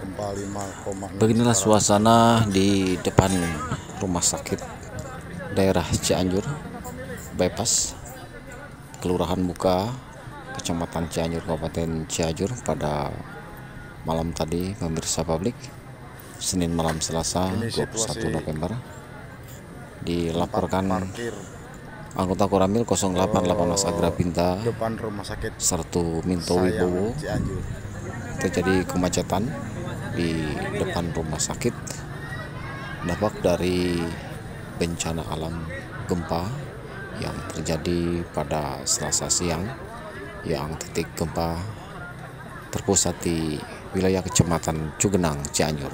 gempa 5,6 Beginilah suasana di depan rumah sakit daerah Cianjur, bypass, Kelurahan Muka, Kecamatan Cianjur, Kabupaten Cianjur pada malam tadi pemirsa publik. Senin malam Selasa Ini 21 situasi November. Dilaporkan anggota Koramil 0818 Agrapinta depan rumah sakit Sertu Minto Wibowo. Terjadi kemacetan di depan rumah sakit dampak dari bencana alam gempa yang terjadi pada Selasa siang yang titik gempa terpusat di wilayah Kecamatan Cugenang, Cianjur.